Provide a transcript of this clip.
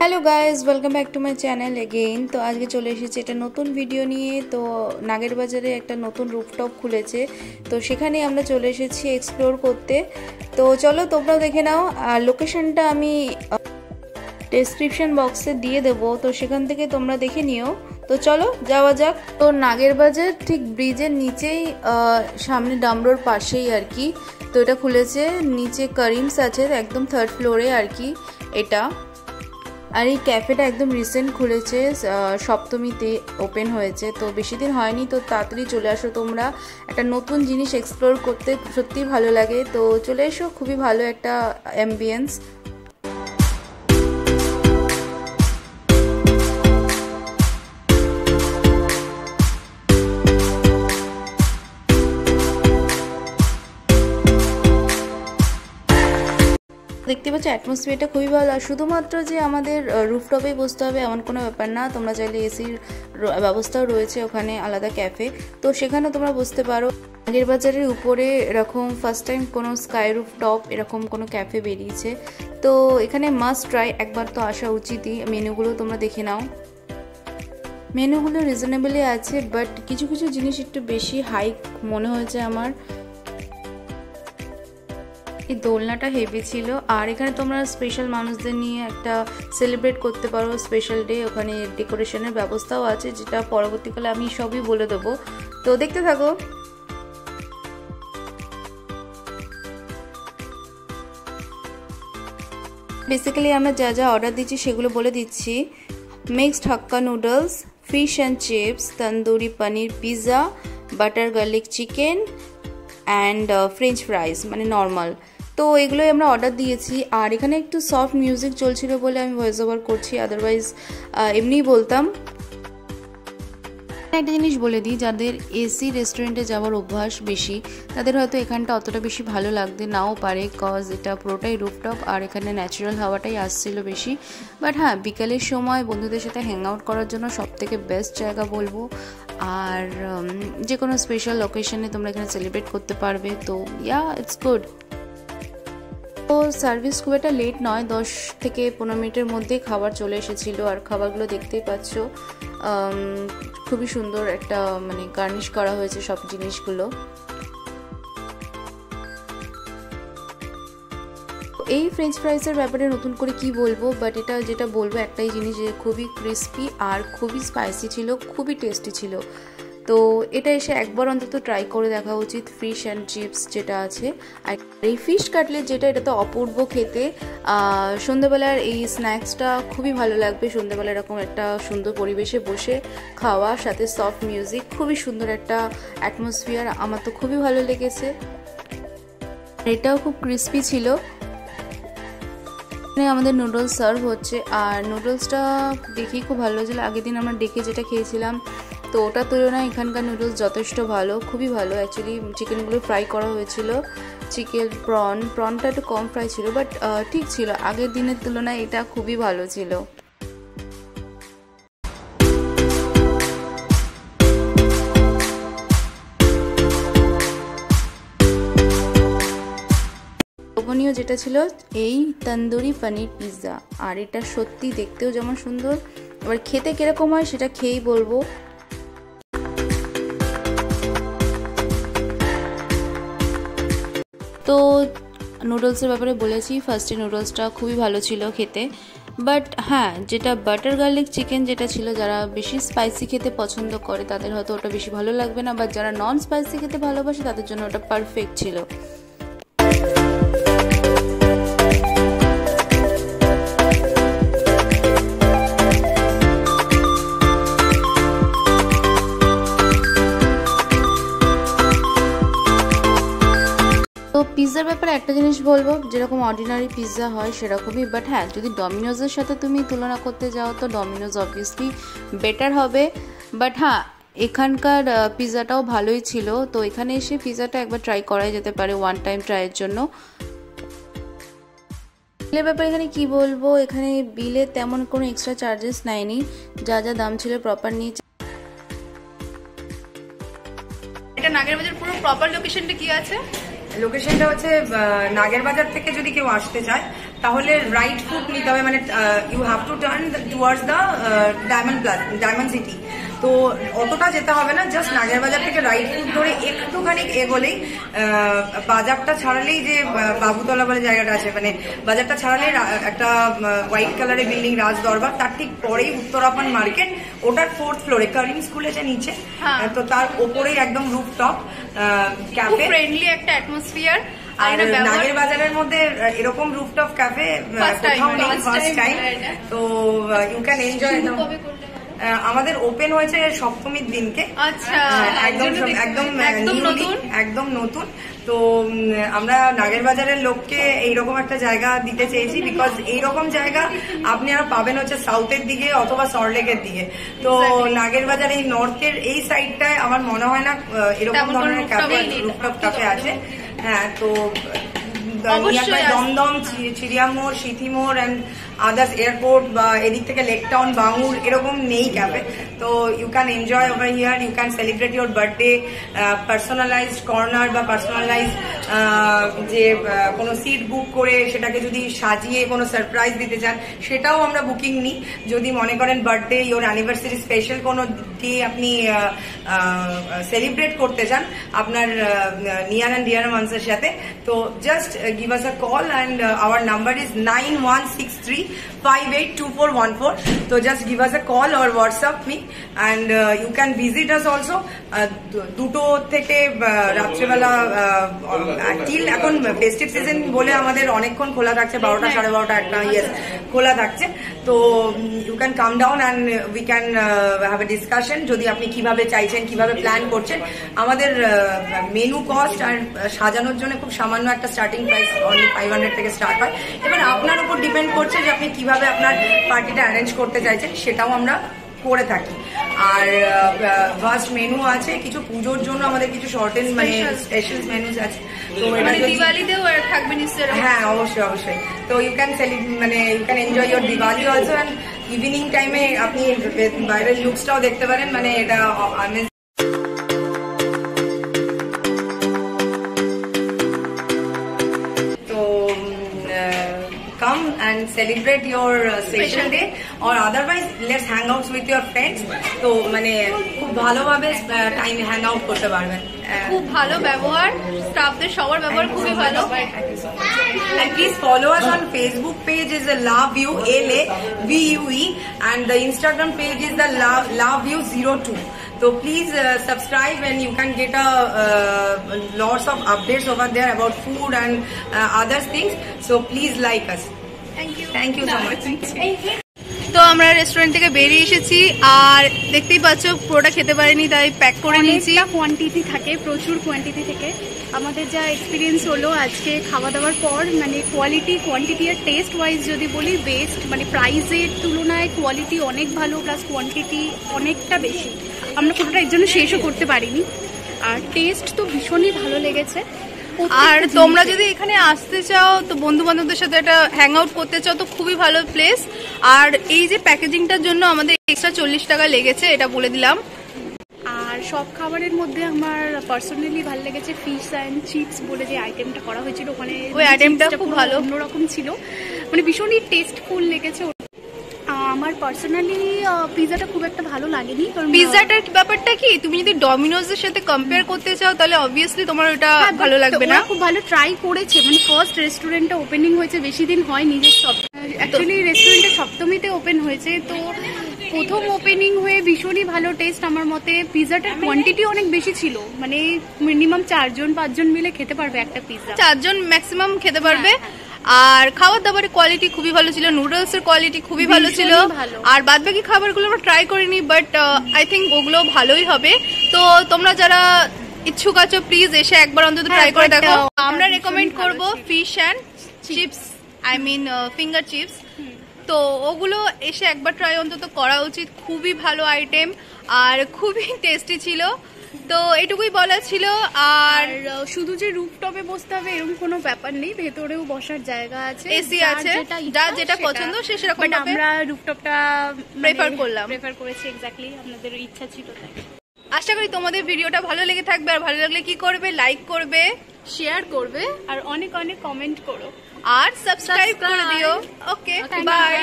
Hello guys welcome back to my channel again তো আজকে চলে এসেছি একটা নতুন ভিডিও নিয়ে। তো নাগের বাজারে একটা নতুন রুফটপ খুলেছে। তো সেখানে আমরা চলে এসেছি এক্সপ্লোর করতে। তো চলো তোমরাও দেখে নাও। আর লোকেশনটা আমি ডেসক্রিপশন বক্সে দিয়ে দেবো। তো সেখান থেকে তোমরা দেখে নিও। তো চলো যাওয়া যাক। তো নাগের বাজার ঠিক ব্রিজের নিচেই সামনে ডামরোর পাশেই আর কি। তো এটা খুলেছে, নিচে করিমস আছে, একদম থার্ড ফ্লোরে আর কি এটা। আর এই ক্যাফেটা একদম রিসেন্ট খুলেছে সপ্তমীতে ওপেন হয়েছে। তো বেশি দিন হয়নি, তো তাড়াতাড়ি চলে আসো তোমরা। একটা নতুন জিনিস এক্সপ্লোর করতে সত্যিই ভালো লাগে। তো চলে এসো, খুবই ভালো একটা অ্যাম্বিয়েন্স দেখতে পাচ্ছ অ্যাটমসফিয়ারটা খুবই ভালো। আর শুধুমাত্র যে আমাদের রুফটপেই বসতে হবে এমন কোনো ব্যাপার না, তোমরা চাইলে এসির ব্যবস্থাও রয়েছে ওখানে, আলাদা ক্যাফে তো সেখানেও তোমরা বসতে পারো। আগের বাজারের উপরে এরকম ফার্স্ট টাইম কোনো স্কাই রুফ টপ এরকম কোনো ক্যাফে বেরিয়েছে। তো এখানে মাস্ট ট্রাই একবার তো আসা উচিতই। মেনুগুলো তোমরা দেখে নাও। মেনুগুলো রিজনেবলই আছে বাট কিছু কিছু জিনিস একটু বেশি হাইক মনে হয়েছে আমার। এই দোলনাটা হেভি ছিল। আর এখানে তোমরা স্পেশাল মানুষদের নিয়ে একটা সেলিব্রেট করতে পারো। স্পেশাল ডে ওখানে ডেকোরেশনের ব্যবস্থাও আছে, যেটা পরবর্তীকালে আমি সবই বলে দেবো। তো দেখতে থাকো। বেসিক্যালি আমরা যা যা অর্ডার দিচ্ছি, সেগুলো বলে দিচ্ছি। Mixed hakka noodles fish and chips tandoori paneer pizza butter garlic chicken and French fries মানে নর্মাল তো এগুলোই আমরা অর্ডার দিয়েছি। আর এখানে একটু সফট মিউজিক চলছিল বলে আমি ভয়েস ওভার করছি আদারওয়াইজ এমনিই বলতাম। একটা জিনিস বলে দিই, যাদের এসি রেস্টুরেন্টে যাওয়ার অভ্যাস বেশি, তাদের হয়তো এখানটা অতটা বেশি ভালো লাগতে নাও পারে কজ এটা পুরোটাই রুফটপ আর এখানে ন্যাচারাল হাওয়াটাই আসছিল বেশি। বাট হ্যাঁ বিকালের সময় বন্ধুদের সাথে হ্যাং আউট করার জন্য সব থেকে বেস্ট জায়গা বলব। আর যে কোনো স্পেশাল লোকেশনে তোমরা এখানে সেলিব্রেট করতে পারবে। তো ইয়া ইটস গুড তো সার্ভিস খুব একটা লেট নয়, দশ থেকে পনেরো মিনিটের মধ্যে খাবার চলে এসেছিল। আর খাবারগুলো দেখতেই পাচ্ছ খুবই সুন্দর একটা মানে গার্নিশ করা হয়েছে সব জিনিসগুলো। এই ফ্রেঞ্চ ফ্রাইসের ব্যাপারে নতুন করে কি বলব? বাট এটা যেটা বলব, একটাই জিনিস যে খুবই ক্রিস্পি আর খুবই স্পাইসি ছিল, খুবই টেস্টি ছিল। তো এটা এসে একবার অন্তত ট্রাই করে দেখা উচিত ফিশ অ্যান্ড চিপস যেটা আছে। আর এই ফিশ কাটলেট যেটা, এটা তো অপূর্ব খেতে। সন্ধ্যেবেলার এই স্ন্যাক্সটা খুবই ভালো লাগবে। সন্ধ্যেবেলা এরকম একটা সুন্দর পরিবেশে বসে খাওয়া, সাথে সফট মিউজিক খুবই সুন্দর একটা অ্যাটমসফিয়ার আমার তো খুবই ভালো লেগেছে। এটাও খুব ক্রিস্পি ছিল। আমাদের নুডলস সার্ভ হচ্ছে। আর নুডলসটা দেখেই খুব ভালো হয়েছিল আগের দিন আমরা ডেকে যেটা খেয়েছিলাম তো ওটার তুলনায় এখানকার নুডলস যথেষ্ট ভালো, খুবই ভালো। অ্যাকচুয়ালি চিকেনগুলো ফ্রাই করা হয়েছিল। চিকেন প্রন প্রনটা একটু কম ফ্রাই ছিল বাট ঠিক ছিল। আগের দিনের তুলনায় এটা খুবই ভালো ছিল। লোভনীয় যেটা ছিল, এই তন্দুরি পনির পিৎজা আর এটা সত্যি দেখতেও যেমন সুন্দর। এবার খেতে কীরকম হয় সেটা খেয়েই বলব। নুডলসের ব্যাপারে বলেছি ফার্স্টে নুডলসটা খুবই ভালো ছিল খেতে। বাট হ্যাঁ যেটা বাটার গার্লিক চিকেন যেটা ছিল, যারা বেশি স্পাইসি খেতে পছন্দ করে, তাদের হয়তো ওটা বেশি ভালো লাগবে না। বা যারা নন স্পাইসি খেতে ভালোবাসে, তাদের জন্য ওটা পারফেক্ট ছিল। তো পিৎজার ব্যাপারে একটা জিনিস বলব, যেরকম অর্ডিনারি পিৎজা হয় সেরকমই বাট হ্যাঁ যদি ডমিনোজের সাথে তুমি তুলনা করতে যাও, তো ডমিনোজ অবভিয়াসলি বেটার হবে। বাট হ্যাঁ এখানকার পিৎজাটাও ভালোই ছিল। তো এখানে এসে পিৎজাটা একবার ট্রাই করাই যেতে পারে ওয়ান টাইম ট্রাইয়ের জন্য। বিলের ব্যাপারে এখানে কি বলব? এখানে বিলে তেমন কোনো এক্সট্রা চার্জেস নেয়নি। যা যা দাম ছিল প্রপার নিয়ে এটা নাগের বাজার পুরো প্রপার লোকেশনটা কি আছে? লোকেশনটা হচ্ছে নাগের বাজার থেকে যদি কেউ আসতে চায়, তাহলে রাইট ফুট নিতে হবে মানে you have to turn towards the diamond plus diamond city তো অতটা যেতে হবে না জাস্ট নাগের বাজার থেকে রাইট ফুট ধরে একটুখানি এগোলেই বাজারটা ছাড়ালেই যে বাবুতলা বলে জায়গাটা আছে মানে বাজারটা ছাড়ালেই একটা হোয়াইট কালারের বিল্ডিং রাজ দরবার তার ঠিক পরেই উত্তরাপন মার্কেট ওটার ফোর্থ ফ্লোরে করিম স্কুল আছে নিচে হ্যাঁ। তো তার ওপরেই একদম রুফটপ ক্যাফে ফ্রেন্ডলি একটা অ্যাটমসফিয়ার আর নাগের বাজারের মধ্যে এরকম রুফটপ ক্যাফে কোথাও নেই ফার্স্ট টাইম তো ইউ ক্যান এনজয় আমাদের ওপেন হয়েছে সপ্তমীর দিনকে আচ্ছা, একদম একদম একদম নতুন। একদম নতুন তো আমরা নাগের বাজারের লোককে এইরকম একটা জায়গা দিতে চেয়েছি বিকজ এইরকম জায়গা আপনি আর পাবেন হচ্ছে সাউথের দিকে অথবা সল্টলেকের দিকে তো. নাগের বাজার এই নর্থের এই সাইডটায় আমার মনে হয় না এরকম ধরনের ক্যাফে। রুফটপ ক্যাফে আছে হ্যাঁ তো। Dum Dum Chiriamore Sinthimore and others airport বা এদিক থেকে লেক টাউন বাঙুর এরকম নেই ক্যাফে তো you can enjoy over here you can celebrate your birthday personalized corner বা পার্সোনালাইজ যে কোনো সিট বুক করে সেটাকে যদি সাজিয়ে কোনো সারপ্রাইজ দিতে চান সেটাও আমরা বুকিং নিই যদি মনে করেন বার্থডে ইওর অ্যানিভার্সারি স্পেশাল কোনো ডে আপনি সেলিব্রেট করতে চান আপনার নিয়ার অ্যান্ড ডিয়ার মানসের সাথে? তো just give number a call and uh, our number is 9163582414 so just give us a call or whatsapp call and WhatsApp me and you can visit uh, also দুটো থেকে রাত্রেবেলা till এখন festive season বলে আমাদের অনেকক্ষণ খোলা থাকছে বারোটা সাড়ে বারোটা একটা ইয়েস খোলা থাকছে। তো you can come down and we can have a discussion যদি আপনি কীভাবে চাইছেন, কীভাবে প্ল্যান করছেন। আমাদের মেনু কস্ট আর সাজানোর জন্য খুব সামান্য একটা starting price only five hundred থেকে স্টার্ট হয়। এবার আপনার উপর ডিপেন্ড করছে যে আপনি কীভাবে আপনার পার্টিটা অ্যারেঞ্জ করতে চাইছেন, সেটাও আমরা করে থাকি। আর ফার্স্ট মেনু আছে কিছু পুজোর জন্য আমাদের কিছু শর্টেন মানে. স্পেশাল মেনুস আছে। তো এটা মানে দিওয়ালিতেও থাকবে নিশ্চয়ই হ্যাঁ অবশ্যই অবশ্যই। তো ইউ ক্যান মানে you can enjoy your Diwali also and evening টাইমে আপনি বাইরের লুকসটাও দেখতে পারেন। মানে এটা and celebrate your uh, special day or otherwise let's hang out with your friends তো মানে খুব ভালোভাবে টাইম হ্যাং আউট করতে পারবেন আহ, খুব ভালো ব্যবহার স্টাফদের সবার ব্যবহার খুবই ভালো And please follow us on Facebook page is the Love You L A V U E and the Instagram page is the Love, Love You 02. So please uh, subscribe and you can get a uh, lots of updates over there about food and uh, other things. So please like us. Thank you so much. তো আমরা restaurant থেকে বেরিয়ে এসেছি আর দেখতেই পাচ্ছ পুরোটা খেতে পারিনি তাই প্যাক করে নিয়েছি। কোয়ান্টিটি থাকে প্রচুর কোয়ান্টিটি থেকে। আমাদের যা এক্সপিরিয়েন্স হলো আজকে খাওয়া দাওয়ার পর মানে কোয়ালিটি কোয়ান্টিটি আর টেস্ট ওয়াইজ যদি বলি বেস্ট মানে প্রাইসের তুলনায় কোয়ালিটি অনেক ভালো প্লাস কোয়ান্টিটি অনেকটা বেশি। আমরা পুরোটা এর জন্য শেষও করতে পারিনি। আর টেস্ট তো ভীষণই ভালো লেগেছে। আর তোমরা যদি এখানে আসতে চাও তো বন্ধু বান্ধবদের সাথে একটা হ্যাং আউট করতে চাও তো খুবই ভালো প্লেস আর এই যে প্যাকেজিংটার জন্য আমাদের এক্সট্রা চল্লিশ টাকা লেগেছে এটা বলে দিলাম। আর সব খাবারের মধ্যে আমার পার্সোনালি ভালো লেগেছে ফিশ অ্যান্ড চিপস বলে যে আইটেমটা করা হয়েছিল। ওখানে ওই আইটেমটা খুব ভালো। অন্যরকম ছিল। মানে ভীষণই টেস্টফুল লেগেছে। আমার পার্সোনালি পিজাটা খুব একটা ভালো লাগেনি কারণ পিৎজাটার ব্যাপারটা কি? তুমি যদি ডমিনোজ এর সাথে কম্পেয়ার করতে চাও তাহলে অবভিয়াসলি তোমার ওটা হ্যাঁ, ভালো লাগবে না। খুব ভালো ট্রাই করেছে। মানে ফার্স্ট রেস্টুরেন্টটা ওপেনিং হয়েছে বেশি দিন হয়নি যে অ্যাকচুয়ালি রেস্টুরেন্টটা সপ্তমীতে ওপেন হয়েছে তো প্রথম ওপেনিং হয়ে ভীষণই ভালো টেস্ট আমার মতে। পিজাটার কোয়ান্টিটি অনেক বেশি ছিল। মানে মিনিমাম চারজন পাঁচজন মিলে খেতে পারবে একটা পিজা চারজন ম্যাক্সিমাম খেতে পারবে। হ্যাঁ, আর খাবার দাবারের কোয়ালিটি খুবই ভালো ছিল নুডলস এর কোয়ালিটি খুবই ভালো ছিল। আর বাদ বাকি খাবারগুলো আমরা ট্রাই করিনি বাট আই থিঙ্ক ওগুলো ভালোই হবে। তো তোমরা যারা ইচ্ছুক আছো প্লিজ এসে একবার অন্তত হ্যাঁ, ট্রাই করে দেখো। uh, আমরা রেকমেন্ড করব fish and chips I mean finger chips তো ওগুলো এসে একবার ট্রাই অন্তত করা উচিত। খুবই ভালো আইটেম আর খুবই টেস্টি ছিল। তো এটুকুই বলা ছিল আর শুধু যে রুফটপে বসতে হবে এরকম কোনো ব্যাপার নেই। ভেতরেও বসার জায়গা আছে। যার আছে, যার যেটা পছন্দ সে সেরকম আমরা রুফটপটা Prefer করলাম। প্রেফার করেছি এক্স্যাক্টলি আপনাদের ইচ্ছা ছিল তাই। আশা করি তোমাদের ভিডিওটা ভালো লেগে থাকবে আর ভালো লাগলে কি করবে লাইক করবে শেয়ার করবে আর অনেক অনেক কমেন্ট করো। আর সাবস্ক্রাইব করে দিও। Okay bye.